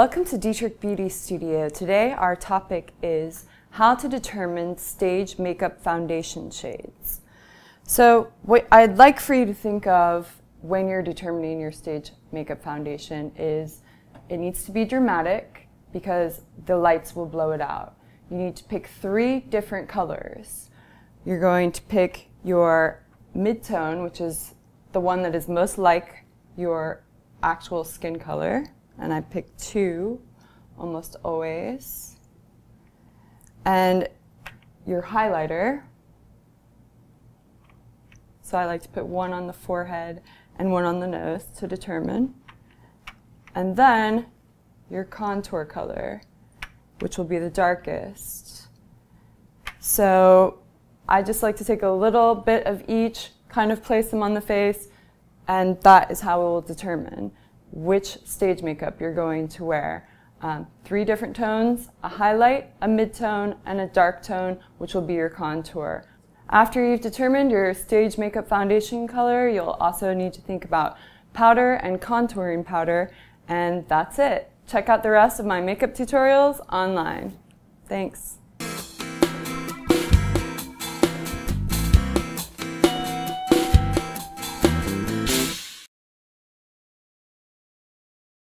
Welcome to Dittrich Beauty Studio. Today our topic is how to determine stage makeup foundation shades. So what I'd like for you to think of when you're determining your stage makeup foundation is it needs to be dramatic because the lights will blow it out. You need to pick three different colors. You're going to pick your mid-tone, which is the one that is most like your actual skin color. And I pick two almost always. And your highlighter. So I like to put one on the forehead and one on the nose to determine. And then your contour color, which will be the darkest. So I just like to take a little bit of each, kind of place them on the face, and that is how we will determine which stage makeup you're going to wear. Um, three different tones, a highlight, a mid-tone, and a dark tone, which will be your contour. After you've determined your stage makeup foundation color, you'll also need to think about powder and contouring powder, and that's it. Check out the rest of my makeup tutorials online. Thanks.